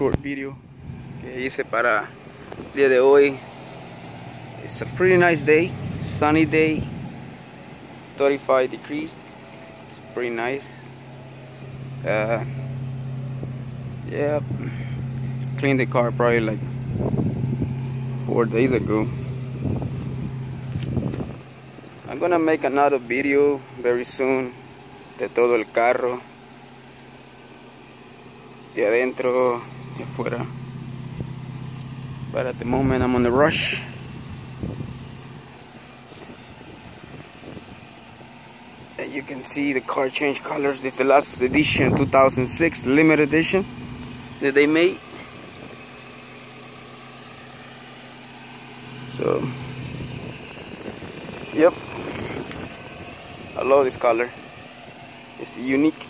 short video que hice para el día de hoy. It's a pretty nice day, sunny day, 35 degrees. It's pretty nice. Uh, yeah, cleaned the car probably like four days ago. I'm gonna make another video very soon de todo el carro de adentro y afuera. But at the moment I'm on the rush. And you can see the car changed colors. This is the last edition 2006 limited edition that they made. So yep. I love this color. It's unique